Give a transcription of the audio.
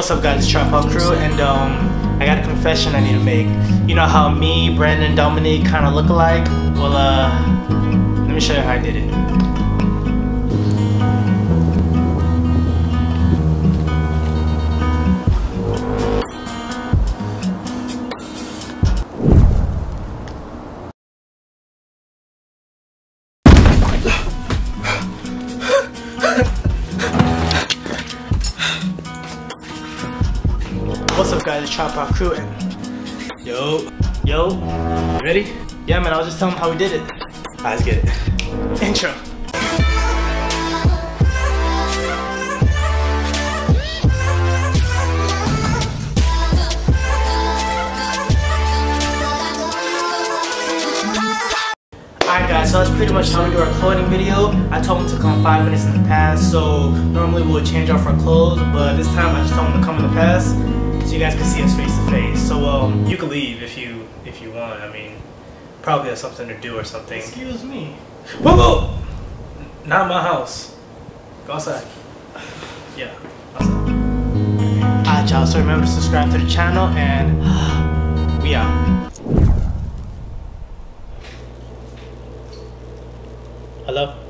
What's up guys, it's Hub Crew and um, I got a confession I need to make. You know how me, Brandon, Dominique kind of look alike? Well uh, let me show you how I did it. What's up guys, it's Tripod Crew and yo, yo, you ready? Yeah man, I was just telling them how we did it. Alright, let's get it. Intro. Alright guys, so that's pretty much how we do our clothing video. I told them to come 5 minutes in the past, so normally we would change off our clothes, but this time I just told them to come in the past so you guys can see us face to face. So um, you can leave if you if you want. I mean, probably have something to do or something. Excuse me. Whoa, whoa! Not my house. Go outside. Yeah. Alright y'all, so remember to subscribe to the channel and we out. Hello?